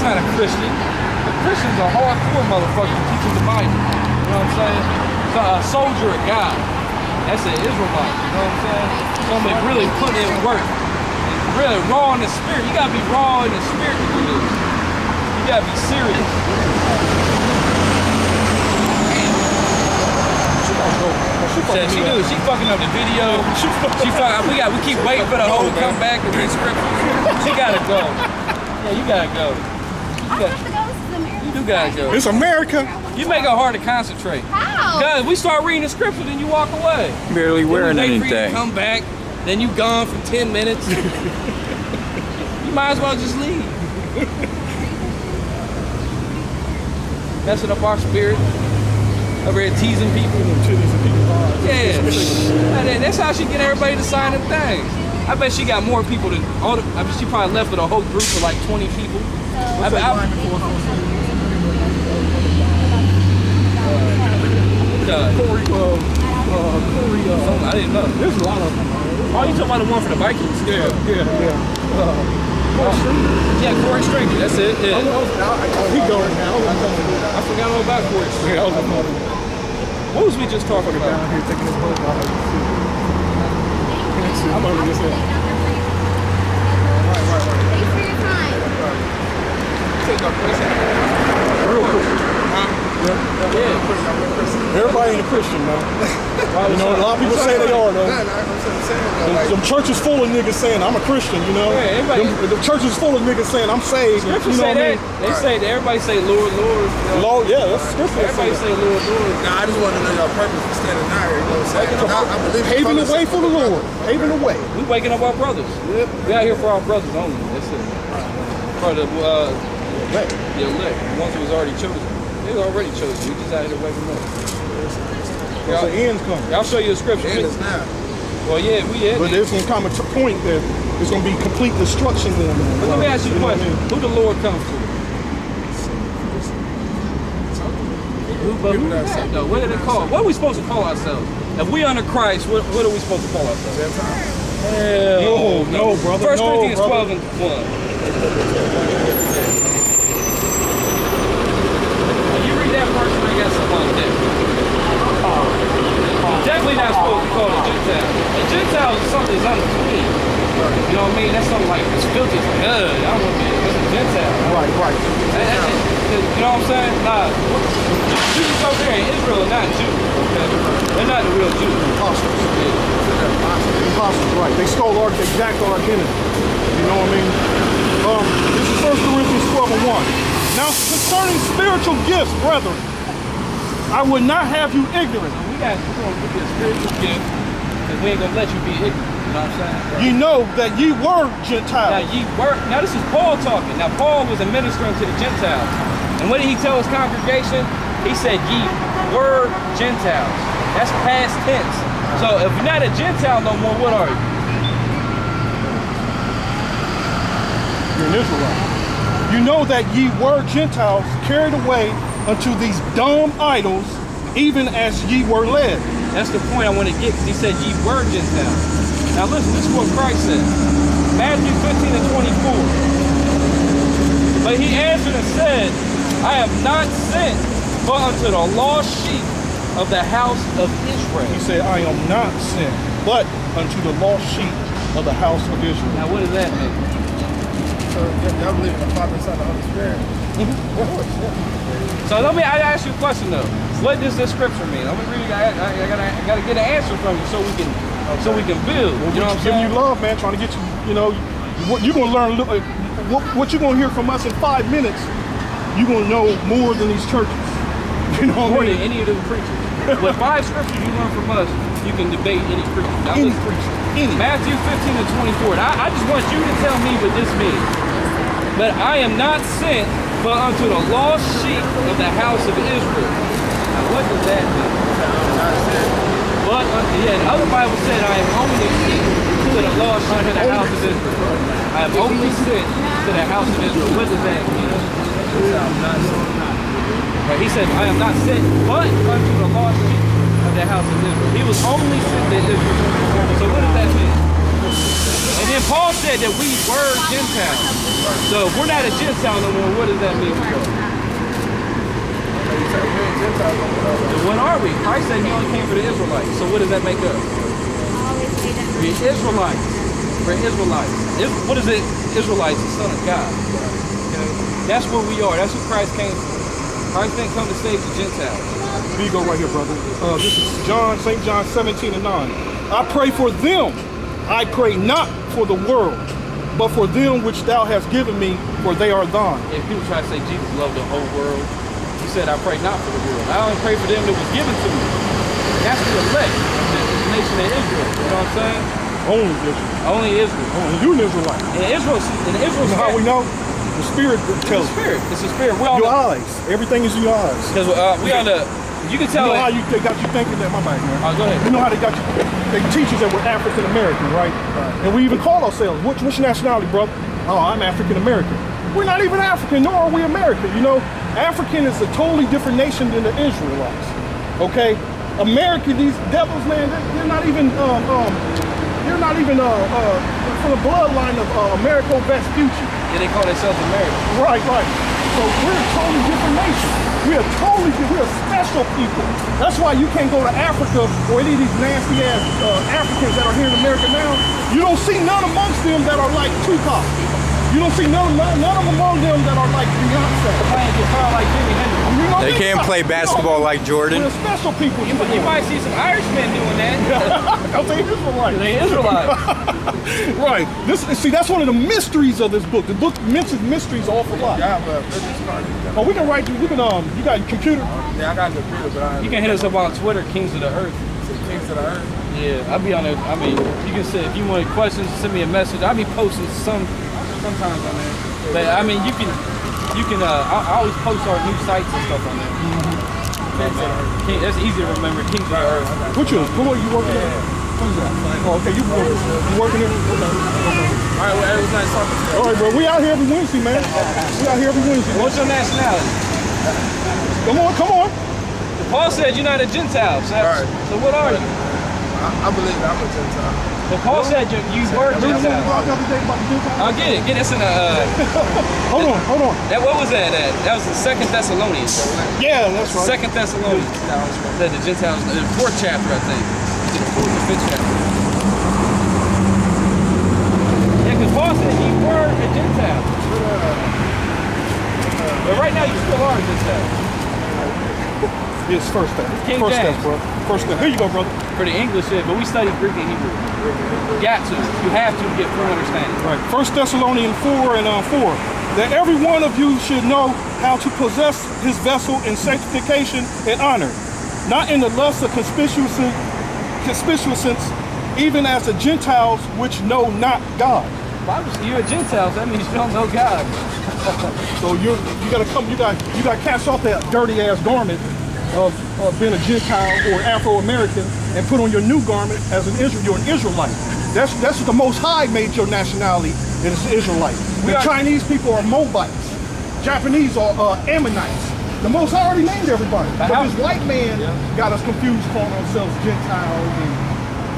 That's not a Christian. A Christian's a hardcore motherfucker teaching the Bible. You know what I'm saying? So a soldier of God. That's an Israelite. You know what I'm saying? Somebody really put in work. And really raw in the spirit. You gotta be raw in the spirit to do this. You gotta be serious. Said she do. She fucking up the video. She fuck. We got. We keep waiting for the hoe to come back and read scripture. She gotta go. Yeah, you gotta go. I have to go. This is America. You do gotta go. It's America. You make it hard to concentrate. How? Cause we start reading the scripture, then you walk away. Barely wearing then we wait for you anything. come back, then you gone for 10 minutes. you might as well just leave. Messing up our spirit. Over here teasing people. Yeah. And then that's how she get everybody to sign them things. I bet she got more people than all the, I mean, she probably left with a whole group of like 20 people. I, bet, I, uh, Corey, uh, uh, Corey, uh, I didn't know. there's a lot of them. Oh, you talking about the one for the Vikings? Yeah, yeah, yeah. Uh, Yeah, Corey Stringer. That's it. Yeah. he going now. I forgot all about Corey Stringer. Yeah, I was What was we just talking down about? here taking his boat. I'm over this here. Thanks for your time. Real quick. Yeah. Everybody ain't a Christian, man. You know, a lot of people say they are, though. Them, them churches full of niggas saying I'm a Christian, you know. Yeah, everybody- them, them churches full of niggas saying I'm saved. Scripture you know say what I that. mean? They say that. Everybody say Lord, Lord. you know. Lord, yeah, that's scripture. Everybody say say Lord, Lord. Nah, I just want to know your purpose for standing out here. You know what I'm saying? I, I believe that. Paving the way for the Lord. Paving the way. We waking up our brothers. Yep. We out here for our brothers only. That's it. For the uh, Right. the elect, the ones who was already chosen. They was already chosen. We just out here waking up. There's an end coming. I'll show you a scripture. And it's now. Well, yeah, we had. But there's gonna come a t- point that there's gonna be complete destruction going on. But let me ask you a know what I question. mean? Who the Lord comes to? Who, but who is that, though? What are they called? What are we supposed to call ourselves? If we under Christ, what, what are we supposed to call ourselves? Hell No, no, brother, First no, Corinthians brother. 12 and 1. When you read that verse, I got something on that. Definitely not supposed to called a Gentile. A Gentile is something that's unclean. You know what I mean? That's something like it's filthy. It's like, ugh, I don't want to be a Gentile. Right, right. And- and- and- You know what I'm saying? Nah. Jews over there in Israel are not Jews. Okay? They're not the real Jews. Apostles. Apostles, right. They stole our, they jacked our identity. You know what I mean? Um, this is 1 Corinthians 12 and 1. Now, concerning spiritual gifts, brethren, I would not have you ignorant. Got we're gonna get this spiritual gift because we ain't gonna let you be ignorant. You know what I'm saying? Ye know that ye were Gentiles. Now ye were now this is Paul talking. Now Paul was administering to the Gentiles. And what did he tell his congregation? He said ye were Gentiles. That's past tense. So if you're not a Gentile no more, what are you? You're an Israelite. You know that ye were Gentiles carried away unto these dumb idols, even as ye were led. That's the point I want to get because he said ye were Gentiles. Now listen, this is what Christ said. Matthew 15 and 24. But he answered and said, I am not sent but unto the lost sheep of the house of Israel. He said, I am not sent, but unto the lost sheep of the house of Israel. Now what does that mean? So y'all believe in the Father, Son, and the Holy Spirit? Mm-hmm. So let me I ask you a question though. What does this scripture mean? Let me read. I, I, I gotta I gotta get an answer from you so we can so we can build. You know what I'm giving saying? you love, man, trying to get you, you know, what you're gonna learn, what, what you're gonna hear from us in five minutes, you're gonna know more than these churches. You know More than any of them preachers. With five scriptures you learn from us, you can debate any preacher. Any preacher, any. Matthew 15 to 24. I, I just want you to tell me what this means. But I am not sent but unto the lost sheep of the house of Israel. Now what does that mean? But unto, yeah, the other Bible said, I am only sent to the lost sheep of the house of Israel. I am only sent to the house of Israel. What does that mean? But he said, I am not sent but unto the lost sheep of the house of Israel. He was only sent to Israel. So what does that mean? Then Paul said that we were Gentiles. So if we're not a Gentile no more, what does that mean? we are? Then what are we? Christ said he only came for the Israelites. So what does that make us? We're Israelites. We're Israelites. Is- What is it? Israelites, the son of God. Okay? That's what we are. That's who Christ came for. Christ didn't come to save the Gentiles. Here you go right here, brother. Uh, this is John, St. John 17 and 9. I pray for them. I pray not for the world, but for them which thou hast given me, for they are thine. If people try to say Jesus loved the whole world, he said, I pray not for the world. I only pray for them that was given to me. That's the elect, the the nation of Israel. You know what I'm saying? Only Israel. Only Israel. Only you an Israelite. And Israel, and Israel, You know how we know? The Spirit It's tells a you. spirit. It's a spirit. We're Your the, eyes. Everything is in your eyes. because uh, we on the. You can You tell. know how you, they got you thinking that, my man. Oh, go ahead. You know how they got you, they teach us that we're African American, right? And we even call ourselves, which, which nationality, brother? Oh, I'm African American. We're not even African, nor are we American, you know? African is a totally different nation than the Israelites, okay? American, these devils, man, they're, they're not even, um, um, they're not even uh, uh, from the bloodline of uh, Amerigo Vespucci. Yeah, they call themselves American. Right, right. So we're a totally different nation. We're totally, we're special people. That's why you can't go to Africa or any of these nasty ass uh, Africans that are here in America now. You don't see none amongst them that are like Tupac. You don't see none, none, none of them among them that are like Beyonce. Playing guitar like Jimi Hendrix. You know, They think can't play it. You know, basketball like Jordan. They're special people. You, you might see some Irishmen doing that. I'll say Israelites. they Israelites. Right. This see that's one of the mysteries of this book. The book mentions mysteries an awful lot. Yeah, but. Oh, we can write. You. We can um. You got a computer? Yeah, I got a computer, but I You can hit us up on Twitter, Kings of the Earth. Kings of the Earth. Yeah, I'll be on there. I mean, you can say if you want questions, send me a message. I'll be posting some sometimes on there. But I mean, you can you can. Uh, I, I always post our new sites and stuff on there. Kings of the Earth. King, that's easy to remember. Kings of the Earth. What you? What are you working at? Who's that? Oh, okay. You working? You working here? Okay. All right, well, it was nice talking to you. All right, bro. We out here every Wednesday, man. We out here every Wednesday. What's your nationality? Come on, come on. Paul said you're not a Gentile. So, Right. so what are you? I, I believe I'm a Gentile. But Paul said you, you were Gentile. the other day about? I'll get it. Get us in a. Uh, Hold on, hold on. that what was that? At? That was the Second Thessalonians. Yeah, that's right. Second Thessalonians. Said the Gentiles. The fourth chapter, I think. The fourth or fifth chapter. Yeah, because Paul said you were a Gentile. But right now you still are a Gentile. It's first step. King First James. step, bro. First step. Here you go, brother. For the English shit, but we study Greek and Hebrew. You got to. You have to get full understanding. Right. First Thessalonians 4 and uh, 4. That every one of you should know how to possess his vessel in sanctification and honor, not in the lust of conspicuousness, conspicuousness, even as the Gentiles which know not God. Says you're a Gentile, so that means you don't know God. So you you gotta come, you got you gotta cast off that dirty ass garment of, of being a Gentile or Afro American and put on your new garment as an Israel. You're an Israelite. That's that's what the Most High made your nationality is Israelite. We The are- Chinese people are Moabites. Japanese are uh, Ammonites. The Most High already named everybody. But But this white man got us confused, calling ourselves Gentiles. And,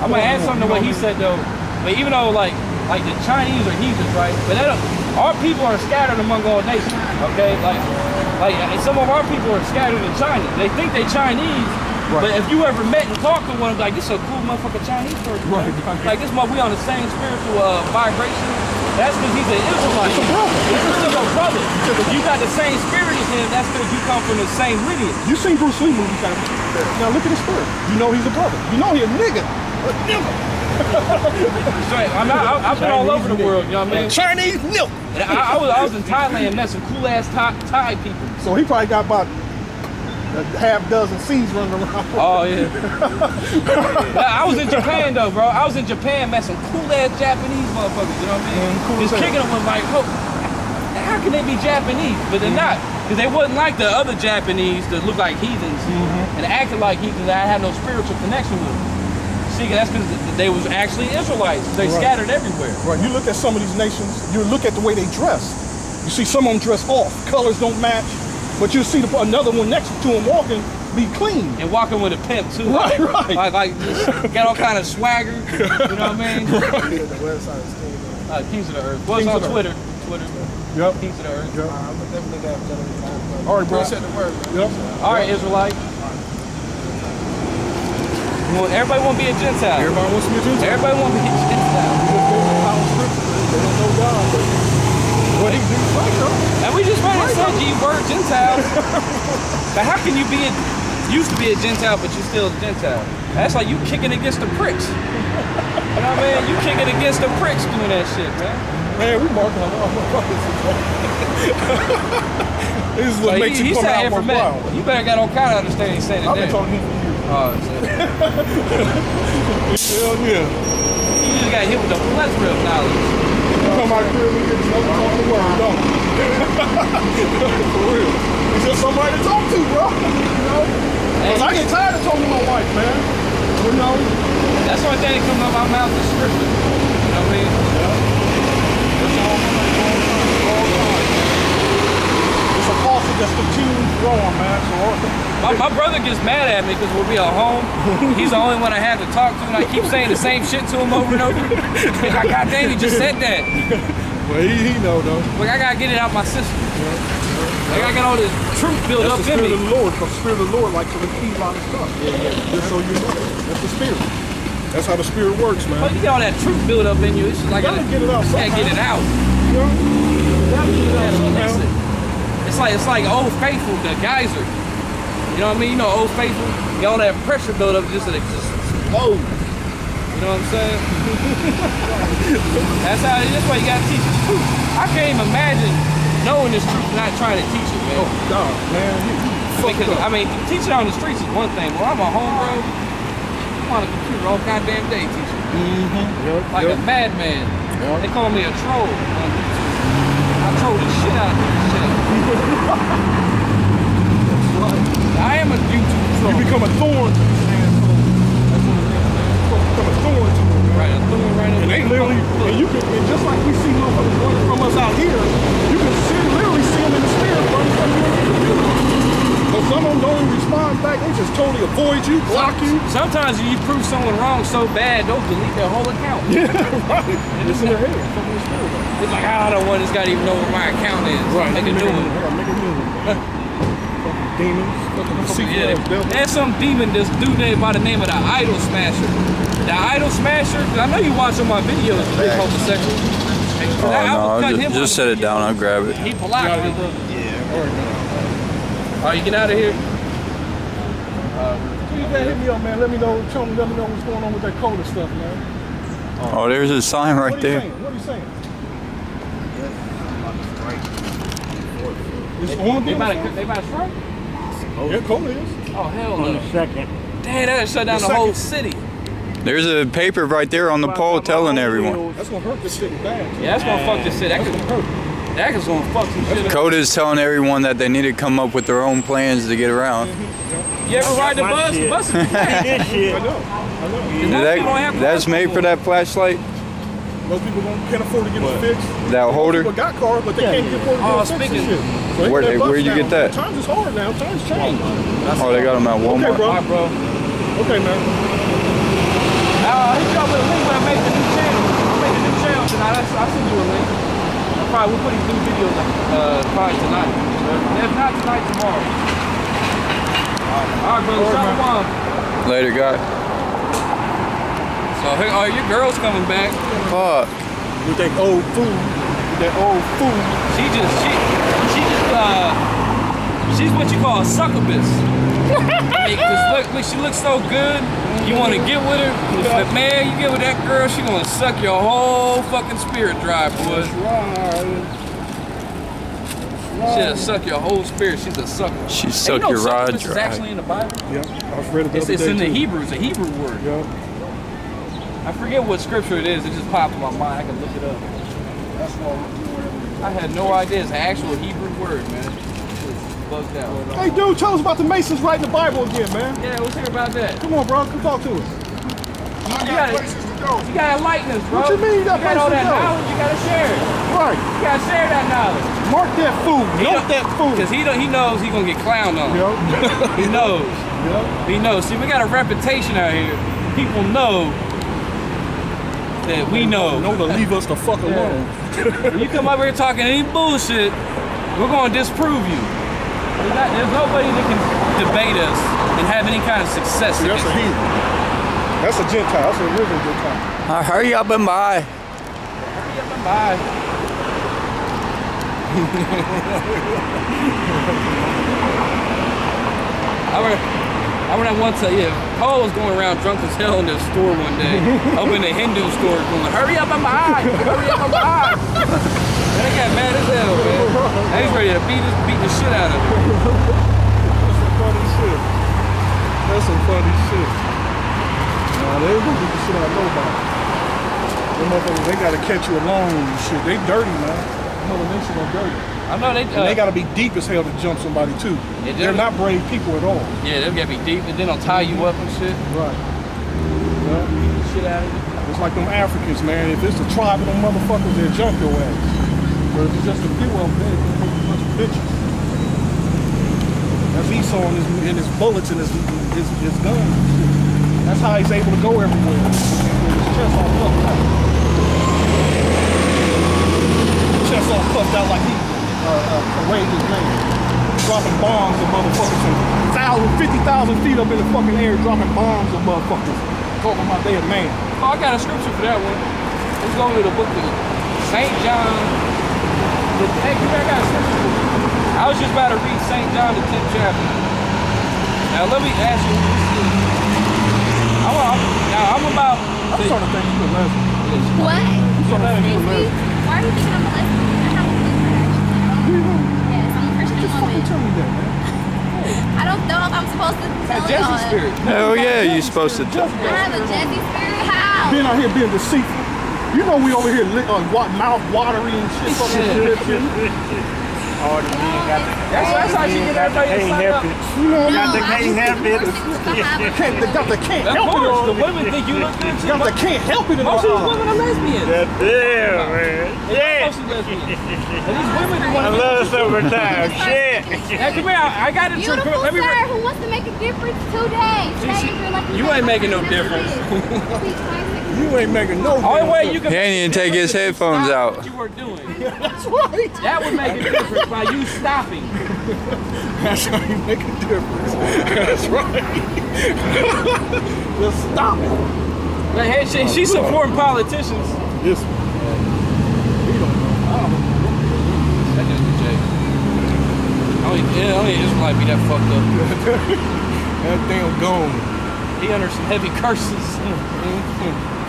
I'm gonna add something to what he said though. But even though like like the Chinese are heathens, right? But that don't, our people are scattered among all nations. Okay, like like some of our people are scattered in China. They think they Chinese. Right. But if you ever met and talked to one, of them, like this is a cool motherfucker Chinese person. Right, right. Like this mother, we on the same spiritual uh, vibration. That's because he's an Israelite. It's a brother. This is still a brother. If you got the same spirit as him, that's because you come from the same lineage. You seen Bruce Lee movies, haven't you? Now look at his spirit. You know he's a brother. You know he's a nigga. A nigga. Straight. I'm not, I, I've been all over the world. You know what I mean? Chinese nigga. And I, I was I was in Thailand, met some cool ass Thai, Thai people. So he probably got about a half dozen C's running around. Oh yeah. I was in Japan though, bro. I was in Japan, met some cool ass Japanese motherfuckers. You know what I mean? Mm, cool Just as kicking them was like, oh, how can they be Japanese? But they're not, because they wasn't like the other Japanese that look like heathens Mm-hmm. and acted like heathens. that I had no spiritual connection with. See, that's because they was actually Israelites. They Right. scattered everywhere. Right. You look at some of these nations. You look at the way they dress. You see some of them dress off. Colors don't match. But you see the, another one next to him walking. be clean. and walking with a pimp too. Right, right. Like, like just got all kind of swagger. You know what I mean? Yeah, the website is King. Uh, Kings of the Earth. Well, it's Kings on of the Twitter. Twitter. Yep. Kings of the Earth. Yep. Gonna definitely got All right, bro. Appreciate the word. Yep. All right, Israelite. Well, everybody want to be a Gentile. Everybody wants to be a Gentile. Everybody want to be a Gentile. They don't know God, but what do right though. And we just read it said ye were Gentiles. but how can you be a, used to be a Gentile, but you're still a Gentile? That's like you kicking against the pricks. You know what I mean? You kicking against the pricks doing that shit, man. Man, we marking on motherfuckers. this is what Like, makes he, you come out more proud. You better got all kind of understanding I've been talking to him. Oh, so Hell yeah. you just got hit with the plethora of knowledge. You come out here and get another talk the word, don't you? For real. It's just somebody to talk to, bro. You know? Hey, Cause I get tired of talking to my wife, man. You know? that's only thing that comes out of my mouth is scripture. You know what I mean? It's a faucet that's continuing growing, man. So My, gets mad at me because we'll be at home. He's the only one I have to talk to, and I keep saying the same shit to him over and over. Like, God damn, you just said that. well, he, he know though. Like, I gotta get it out my system. Like, I got all this truth built That's up the in spirit me. of the Lord, because the spirit of the Lord likes to repeat a lot of stuff. Yeah, yeah. Just so you know. That's the spirit. That's how the spirit works, But man. you got all that truth built up in you. It's just like, Gotta get it out gotta get it out. You know? Gotta get it out it's like it's like old faithful, the geyser. You know what I mean? You know, old faithful. Got all that pressure built up just to just explode. You know what I'm saying? that's how. That's why you gotta teach the truth. I can't even imagine knowing this truth and not trying to teach it, man. Oh, God, man. You, you I mean, fucked 'cause, up. Teaching on the streets is one thing. When I'm a home bro, I'm on a computer all goddamn day teaching. Mm-hmm. Yep, Like yep. a madman. Yep. They call me a troll. I troll the shit out of this shit. I am a YouTube You troll. become a thorn to this asshole. That's what it is, man. You become a thorn to man. Right, a thorn right And they literally, and you can, and just like we see motherfuckers running from us out here, you can see, literally see them in the spirit running from you on your computer. But some of them don't even respond back. They just totally avoid you, block you. Sometimes you prove someone wrong so bad, they'll delete their whole account. Yeah, right. And it's in their head. Fucking the spirit. It's like, I don't want this guy to even know where my account is. Right. They can do Make it. a Make a new one. Fucking demons. Yeah, ass there's some demon, this dude named by the name of the Idol Smasher. The Idol Smasher, I know you watch all my videos, you big homosexual. Oh no, I'll just, just set it down. I'll grab it. He blocked me. Alright. All right, you get out of here. Please, man, hit me up, man. Let me know. Tell me, let me know what's going on with that cola stuff, man. Oh, there's a sign right what are you there. saying? What are you saying? It's on They there. about to, they about to strike? Yeah, cola is. Oh, hell no. second. Damn, that shut down The the whole city. There's a paper right there on the pole telling everyone. That's gonna hurt this city bad. Yeah, that's gonna fuck this city. That could, hurt. that is gonna fuck some shit up. COTA's telling everyone that they need to come up with their own plans to get around. Mm-hmm. You ever ride the my bus? The bus is packed. This I know. I know. Most don't That, that's cars made for that flashlight, Most people don't, can't afford to get it fixed. that holder. People got cars, but they can't afford to Oh, get it fixed speaking- and shit. So Where- put that bus where you down. get that? Times is hard now. Times change. Oh, they got them at Okay, Walmart. bro. All right, bro. Okay, man. I'll hit you up with a link when I make the new channel. I make the new channel tonight. I'll, I'll send you a link. I'll probably we'll put these new videos up uh, probably tonight. If not tonight, tomorrow. All right, brother. Shalom. Later, guy. So, hey, oh, your girl's coming back. Fuck. With that old food. With that old food. She just, she, she just, uh, she's what you call a succubus. I mean, 'cause look, look, she looks so good. You want to get with her, but man, you get with that girl, she gonna suck your whole fucking spirit dry, boy. Right. She'll suck your whole spirit. She's a sucker. She And suck you know your rod succubus is dry. actually in the Bible. Yeah, I was ready the It's, it's day in the too. Hebrew. It's a Hebrew word. Yeah. I forget what scripture it is. It just popped in my mind. I can look it up. That's why. I had no idea. It's an actual Hebrew word, man. It's bugged out. Hey, dude, tell us about the Masons writing the Bible again, man. Yeah, let's hear about that. Come on, bro. Come talk to us. You gotta, you gotta enlighten us, bro. What you mean you got all places that to go? knowledge. You gotta share it. Right. You gotta share that knowledge. Mark that food. Note that food. Because he, don't- he knows he gonna get clowned on. Yup. He knows. Yup. He knows. See, we got a reputation out here. People know that we know. Know to leave us the fuck alone. When you come up here talking any bullshit, we're gonna disprove you. There's, not- there's nobody that can debate us and have any kind of success. See, that's a heathen. That's a Gentile. That's a original Gentile. Uh, hurry up and buy. Bye. I remember, I remember once, uh, yeah, Paul was going around drunk as hell in the store one day, up in the Hindu store, going, hurry up and buy, hurry up and buy. And I got mad as hell, man. I was ready to beat, his, beat the shit out of him. That's some funny shit. That's some funny shit. Nah, they gonna beat the shit out of nobody. Them motherfuckers, they gotta catch you alone and shit. They dirty, man. Mother Nation are dirty. I know they, And uh, they gotta be deep as hell to jump somebody too. Yeah, They're not brave people at all. yeah, they'll get me deep, and then they'll tie you up and shit. Right. Yeah. Beat the shit out of you. It's like them Africans, man. If it's a tribe of them motherfuckers, they'll jump your ass. But if it's just a few of them, they they make a bunch of bitches. That's Esau and his, and his bullets and his, his, his guns. That's how he's able to go everywhere. With his chest all puffed out. Chest all puffed out like he uh, uh, courageous man. Dropping bombs on motherfuckers from thousand, fifty thousand feet up in the fucking air, dropping bombs on motherfuckers. Talking about they a man. Oh, I got a scripture for that one. Let's go to the book of St. John. The, hey, come here, I got a scripture for you. I was just about to read St. John, the 10th chapter. Now, let me ask you I'm, I'm, now, I'm about I'm to... starting to think you're a lesbian. What? I'm starting to think you're a lesbian. Why are you thinking I'm a lesbian? I have a boyfriend actually. Yes, I'm a Christian Just fucking tell me that, man. I don't know if I'm supposed to tell Jesse y'all. spirit. Hell yeah, you're supposed to. I have a Jesse spirit. How? Being out here being deceitful. You know we over here li- uh, wa- mouth watery and shit. Fucking shit. That's, that's how she get everybody to sign up. You know, No, got the can't just help it. we're supposed to have they got the can't Of help it. course, the women think you look good too. Got the can't help it in Most of these women are lesbians. Yeah, man. Yeah. Most of these lesbians. And these women I want to love summertime. Shit. Hey, come here. I I got it. Beautiful Let me sir who wants to make a difference today. Today see, if you're like you ain't making no difference. You ain't making no Only damn way you can He ain't even take his headphones out. What you were doing. That's right. That would make a difference by you stopping. That's how you make a difference. That's right. Just stop it. But hey, she, she's oh, supporting politicians. This one. He don't know. I. That dude's a J. Only, yeah, only Israelite be that fucked up. That damn gone. He under some heavy curses. Mm-hmm.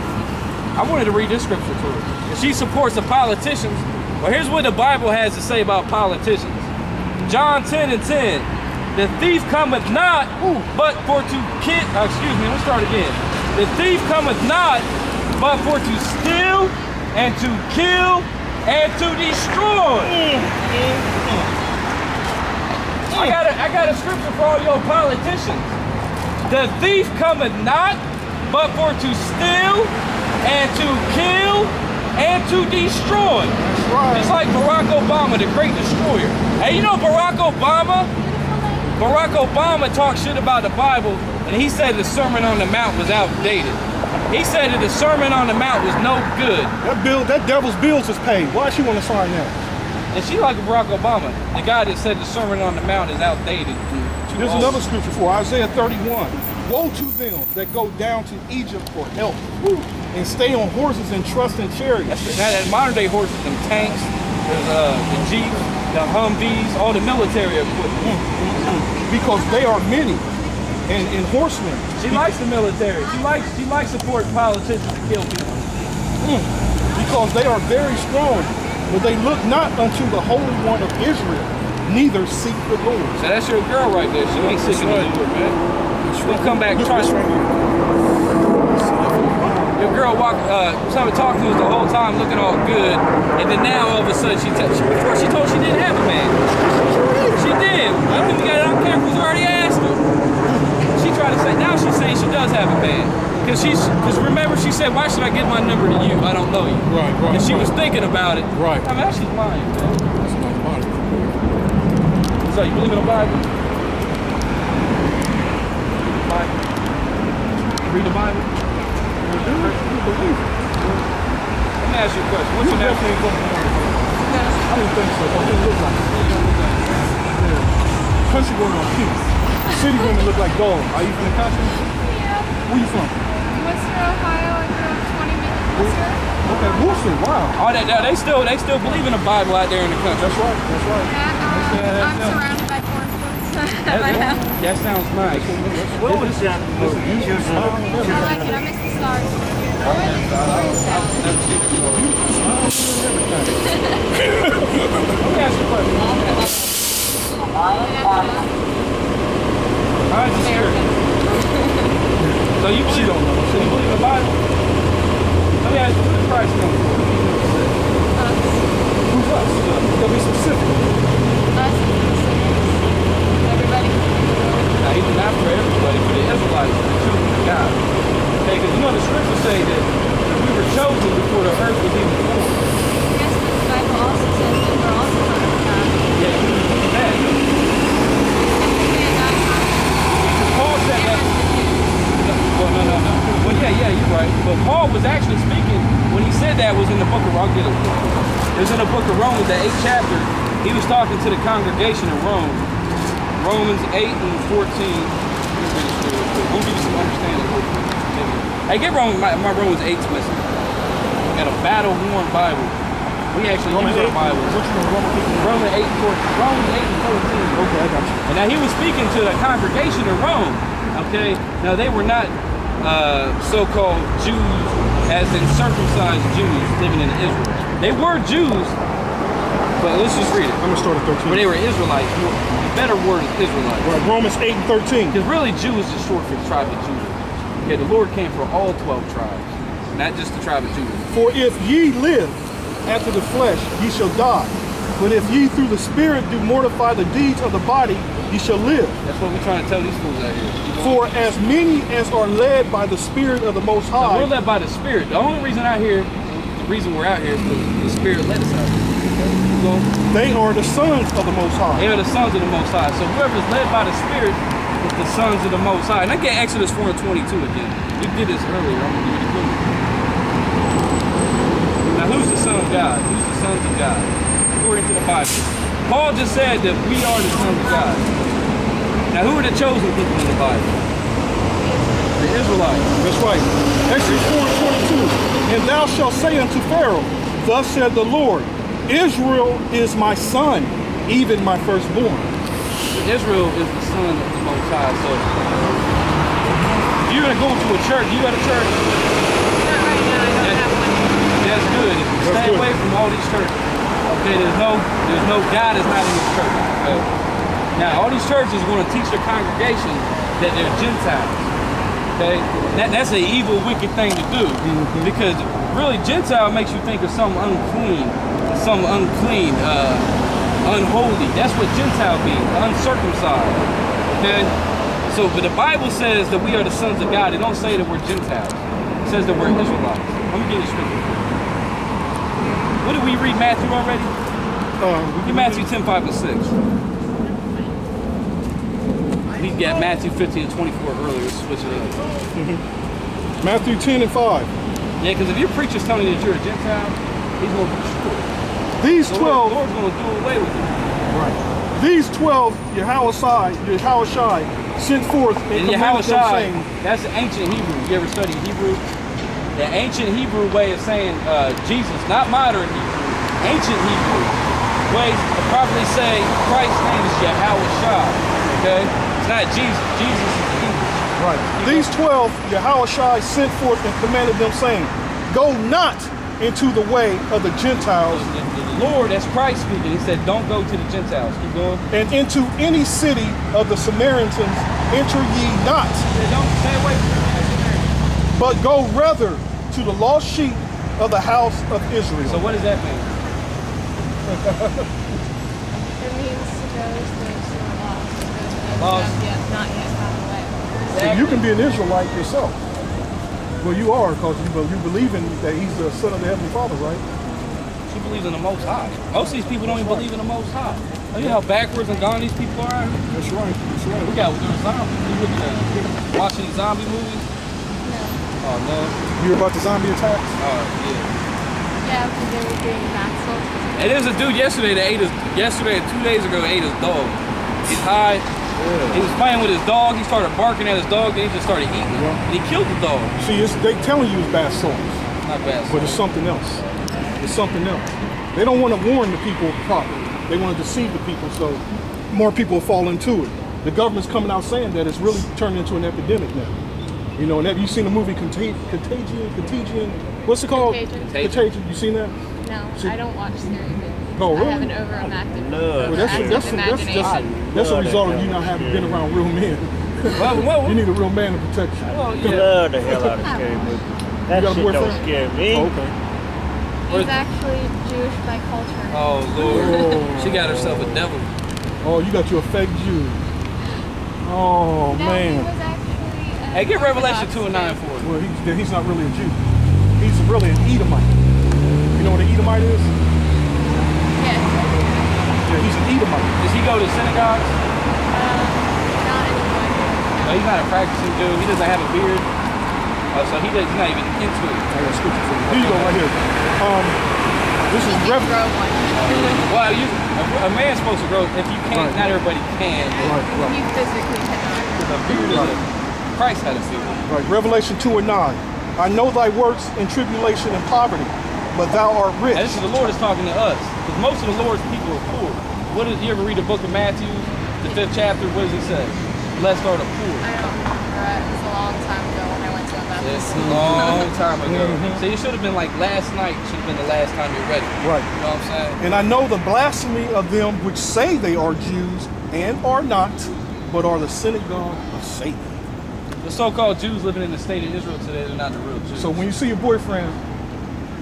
I wanted to read this scripture to her. If she supports the politicians, well, here's what the Bible has to say about politicians. John 10 and 10. The thief cometh not, but for to kill. Uh, excuse me, let's start again. The thief cometh not, but for to steal and to kill and to destroy. I got a, I got a scripture for all your politicians. The thief cometh not, but for to steal and to kill and to destroy. right. Just like Barack Obama, the great destroyer. Hey, you know Barack Obama? Barack Obama talked shit about the Bible, and he said the Sermon on the Mount was outdated. He said that the Sermon on the Mount was no good. That bill, that devil's bills is paid. Why she want to sign that? And she like Barack Obama, the guy that said the Sermon on the Mount is outdated. There's old. another scripture for Isaiah 31. Woe to them that go down to Egypt for help and stay on horses and trust in chariots. That's that, modern day horses, them tanks, there's uh, the Jeeps, the Humvees, all the military equipment. Mm, mm, mm. Because they are many and, and horsemen. She likes the military. She likes she likes supporting politicians to kill people. Because they are very strong. But they look not unto the Holy One of Israel, neither seek the Lord. So that's your girl right there. She ain't of the. Lord, man. We'll come back this right here. Your girl walk uh trying to talk to us the whole time looking all good. And then now all of a sudden she, t- she before she told she didn't have a man. She did. I think we got it on camera. We already asked her. She tried to say now she's saying she does have a man. Cause she's cause remember she said, "Why should I give my number to you? I don't know you." Right, right, And she right. was thinking about it. Right. I mean, she's lying. Man. That's a nice body. So you believe in the Bible? Bible. Read the Bible. Let me ask you a question. What's You your name? definitely ain't going to I don't think so. It didn't look like. Yeah. Country women are cute. City women look like dogs. Are you from the country? Yeah. Where you from? Wooster, Ohio. I grew up 20 minutes. Wooster. Okay, Wooster. Wow. Oh, they, they still they still believe in the Bible out there in the country. That's right. That's right. Yeah, um, Yeah, I'm surrounded by cornfields at That, my that, house. that sounds nice. What was that movie? Choose I like it. I miss the stars. Where is? Let me ask you a question. All right, just here. So you believe, don't know. So you believe in the Bible? Let me ask you, where did Christ come from? Who's us? Gotta be specific. Us, everybody. Now, he not for everybody, for the Israelites, the children of God. Okay, because you know the scriptures say that we were chosen before the earth was even formed. Yes, but the Bible also says that we're also sons of God. Yeah, you believe that. Paul said that. Well, no, no, no. Well, yeah, yeah, you're right. But Paul was actually speaking when he said that was in the book of I'll get it. It was in the book of Romans, the eighth chapter. He was talking to the congregation in Rome. Romans 8 and 14. Let me read it to you real quick. We'll give you some understanding. Hey, get Romans, my, my Romans 8's missing. Got a battle worn Bible. We actually Romans use our Bible. What you know, Roman? Romans 8 and 14. Romans 8 and 14. Okay, I got you. And now he was speaking to the congregation in Rome. Okay, now they were not uh, so-called Jews, as in circumcised Jews living in Israel. They were Jews, but let's just read it. I'm gonna start at 13. But they were Israelites. The better word is Israelite. Right, Romans 8 and 13. Because really, Jew is just short for the tribe of Judah. Okay, the Lord came for all 12 tribes, not just the tribe of Judah. For if ye live after the flesh, ye shall die. But if ye through the Spirit do mortify the deeds of the body, ye shall live. That's what we're trying to tell these fools out here. For as many as are led by the Spirit of the Most So we're led by the Spirit. The only reason out here, the reason we're out here is because the Spirit led us out here. So, they are the sons of the Most High. They are the sons of the Most High. So whoever is led by the Spirit is the sons of the Most High. And I get Exodus 4 and 22 again. We did this earlier. I'm going to give you the clue. Now, who's the son of God? Who's the sons of God? According to the Bible. Paul just said that we are the sons of God. Now, who are the chosen people in the Bible? The Israelites. That's right. Exodus 4 and 22. And thou shalt say unto Pharaoh, Thus said the Lord, Israel is my son, even my firstborn. Israel is the son of the Most High. So, if you're going to go to a church, you got a church, Not right now. I don't have one. That's good. If you That's stay good. away from all these churches. Okay, there's no, there's no God is not in this church. Okay? Now, all these churches are going to teach their congregation that they're Gentiles. Okay, that, that's an evil, wicked thing to do because really Gentile makes you think of something unclean, something unclean, uh, unholy. That's what Gentile means, uncircumcised. Okay, so but the Bible says that we are the sons of God. It don't say that we're Gentiles. It says that we're Israelites. Let me get you a scripture. What did we read Matthew already? Uh, Get Matthew 10, 5, and 6. We got Matthew 15 and 24 earlier. Switch it up. Matthew 10 and 5. Yeah, because if your preacher's telling you that you're a Gentile, he's going to destroy. These The Lord, 12 the Lord's going to do away with you. Right. These 12 Yahushua, Yahushua sent forth and And commanded them, saying, that's the ancient Hebrew. You ever study Hebrew? The ancient Hebrew way of saying uh, Jesus, not modern Hebrew, ancient Hebrew way to properly say Christ's name is Yahushua. Okay? It's not Jesus. Jesus is English. Right. These 12 Yahushua sent forth and commanded them, saying, Go not into the way of the Gentiles, The, the Lord, that's Christ speaking. He said, don't go to the Gentiles. Keep going. and into any city of the Samaritans enter ye not, He said, don't stay away from them. but go rather to the lost sheep of the house of Israel. So what does that mean? It means to those way. So you can be an Israelite yourself. Well, you are because you, you believe in that he's the son of the heavenly Father, right? She believes in the Most High. Most of these people don't even believe in the Most High. Oh, you know how backwards and gone these people are? That's right. That's right. We got doing zombies. You looking at watching zombie movies? No. Oh no. You hear about the zombie attacks? Oh yeah. Yeah, because they were doing bath salts. And there's a dude yesterday that ate his yesterday, and two days ago, ate his dog. He's high. He was playing with his dog. He started barking at his dog. Then he just started eating. it. Yeah. And he killed the dog. See, it's, they telling you it's bad souls, Not bad. but it's something else. It's something else. They don't want to warn the people properly. They want to deceive the people so more people fall into it. The government's coming out saying that it's really turned into an epidemic now. You know, and that, you seen the movie Contag- Contagion, Contagion, what's it called? Contagion. Contagion. You seen that? No, See- I don't watch scary movies. Oh, I really? have an overactive, No. Well, that's, overactive that's, that's, that's, that's a result of you not having been around real men. Well, well, You need a real man to protect you. well, yeah. Love the hell out of scary movies. That shit don't boyfriend? scare me. Oh, okay. He's actually Jewish by culture. Oh Lord. Oh. She got herself a devil. Oh, you got you a fake Jew. Oh no, he man. was actually. uh, Hey, get Revelation 2 and 9 for us. Well, he's, he's not really a Jew. He's really an Edomite. You know what an Edomite is? Yes. He's an Edomite. Does he go to synagogues? Um, not anymore. No, he's not a practicing Jew. He doesn't have a beard. Uh, so he does, he's not even into it. I got scripture for you. Here you go, right here. Um, this is He Rev. Well, you, a, a man's supposed to grow. If you can't, Right. not everybody can. Right, right. He physically cannot. The beard is a, Christ had a beard. Right, Revelation 2 and 9. I know thy works in tribulation and poverty, but thou art rich. And this is the Lord is talking to us. Because most of the Lord's people are poor. What did you ever read the book of Matthew, the fifth chapter? What does he say? Blessed are the poor. I don't remember. It was a long time ago when I went to a Baptist It's a long time ago. Mhm. So you should have been like last night should have been the last time you read it. Right. You know what I'm saying? And I know the blasphemy of them which say they are Jews and are not, but are the synagogue of Satan. The so-called Jews living in the state of Israel today, they're not the real Jews. So when you see your boyfriend,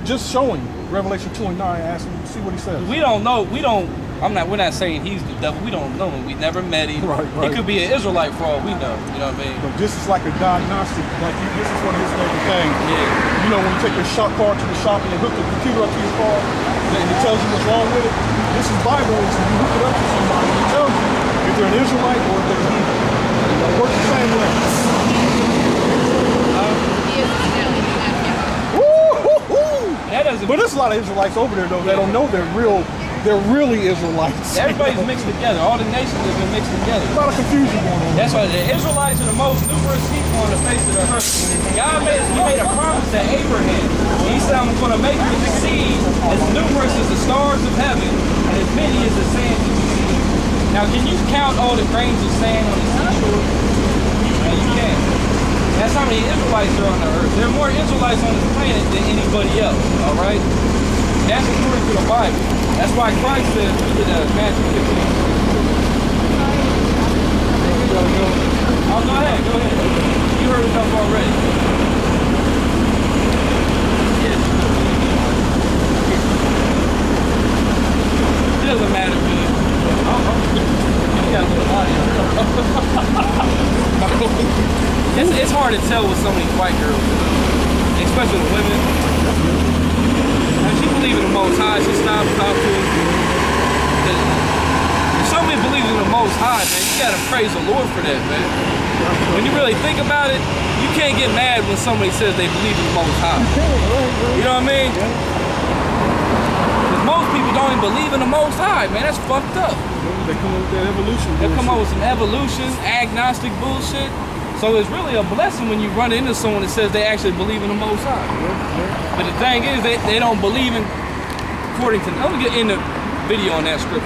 just showing Revelation 2 and 9, ask him, see what he says. we don't know. We don't. I'm not. We're not saying he's the devil. We don't know him. We never met him. Right, right. He could be an Israelite for all we know. You know what I mean? But this is like a diagnostic, like you, this is one of his favorite things. Yeah. You know, when you take your shop car to the shop and they hook the computer up to your car and it tells you what's wrong with it, this is Bible. So you hook it up to somebody and it tells you if they're an Israelite or if they're an heathen. It works the same way. He is still. He can't get Doesn't. But there's a lot of Israelites over there though that don't know they're real, they're really Israelites. Everybody's mixed together. All the nations have been mixed together. a lot of confusion going on. That's why the Israelites are the most numerous people on the face of the earth. God made, he made a promise to Abraham. He said, I'm going to make you succeed as numerous as the stars of heaven and as many as the sands of the sea. Now, can you count all the grains of sand on the seashore? No, you can't. That's how many Israelites are on the earth. There are more Israelites on this planet than anybody else, all right? That's according to the Bible. That's why Christ said, look at uh, Matthew 15. Oh, go ahead, go ahead. You heard enough already. It doesn't matter, man. I'm, I'm, you got a little audio. it's, it's hard to tell with so many white girls, uh, especially the women. And she believe in the Most High, she stopped talking to. If somebody believes in the Most High, man, you gotta praise the Lord for that, man. When you really think about it, you can't get mad when somebody says they believe in the Most High. You know what I mean? most people don't even believe in the Most High, man. That's fucked up. They come up with that evolution. They come up with some evolution, agnostic bullshit. So it's really a blessing when you run into someone that says they actually believe in the Most High. But the thing is, they, they don't believe in, according to, I'm gonna get in the video on that scripture.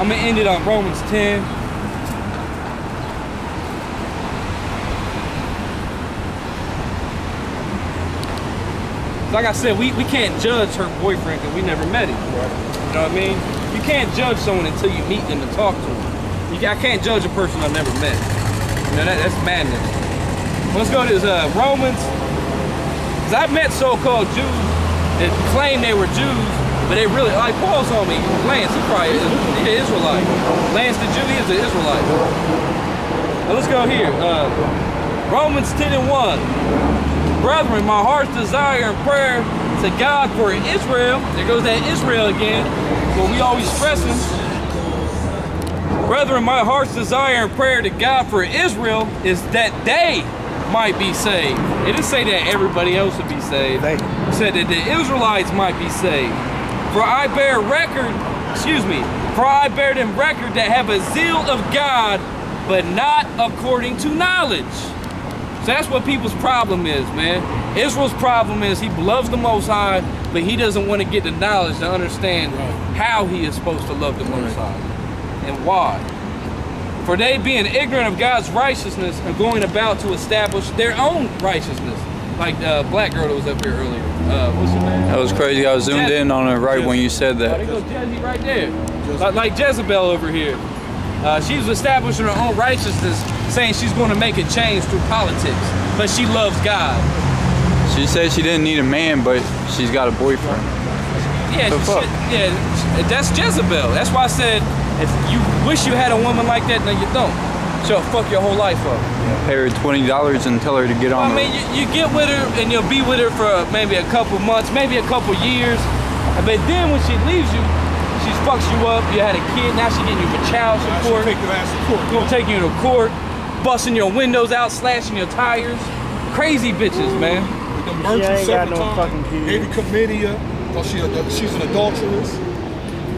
I'm gonna end it on Romans 10. Like I said, we, we can't judge her boyfriend because we never met him. You know what I mean? You can't judge someone until you meet them and talk to them. You, I can't judge a person I've never met. Know, that, that's madness. Let's go to this, uh, Romans. Because I've met so-called Jews that claim they were Jews, but they really, like Paul told me, Lance, he probably is an Israelite. Lance the Jew, he is an Israelite. Now let's go here. Uh, Romans 10 and 1. Brethren, my heart's desire and prayer to God for Israel. There goes that Israel again. What we always stressing. Brethren, my heart's desire and prayer to God for Israel is that they might be saved. It didn't say that everybody else would be saved. They. It said that the Israelites might be saved. For I bear record, excuse me, for I bear them record that have a zeal of God, but not according to knowledge. So that's what people's problem is, man. Israel's problem is he loves the Most High, but he doesn't want to get the knowledge to understand how he is supposed to love the Most High and why. For they being ignorant of God's righteousness are going about to establish their own righteousness. Like the black girl that was up here earlier. Uh, what's her name? That was crazy. I was zoomed in on it right when you said Oh, there that. goes Jezzy right there. Like, like Jezebel over here. Uh, she was establishing her own righteousness, saying she's going to make a change through politics. But she loves God. She said she didn't need a man, but she's got a boyfriend. Yeah, she yeah, that's Jezebel. That's why I said, if you wish you had a woman like that, no, you don't. She'll fuck your whole life up. Pay her twenty dollars and tell her to get on. I mean, you, you get with her and you'll be with her for maybe a couple months, maybe a couple years. But then when she leaves you, she fucks you up. You had a kid, now she getting you for child support. take the ass to court. Gonna take you to court, busting your windows out, slashing your tires. Crazy bitches, man. Them She you ain't got no times. fucking kids. Maybe chlamydia, cause she, a- she's an adulteress.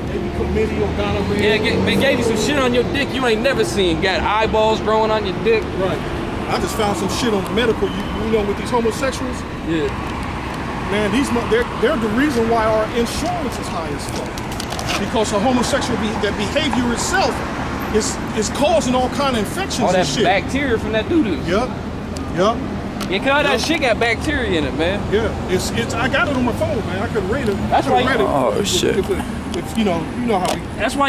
Maybe chlamydia, gonorrhea. Yeah, get, they gave you some shit on your dick you ain't never seen. Got eyeballs growing on your dick. Right. I just found some shit on medical. You, you know, with these homosexuals, Yeah. man, these mo- they're they're the reason why our insurance is high as fuck. Because the homosexual be, that behavior itself is is causing all kind of infections All and shit. bacteria from that doo doo. Yep. Yep. Yeah, cause all that shit got bacteria in it, man. Yeah. It's it's. I got it on my phone, man. I could read it. That's I why you- read it. Oh, shit. If, you know, you know how we. That's why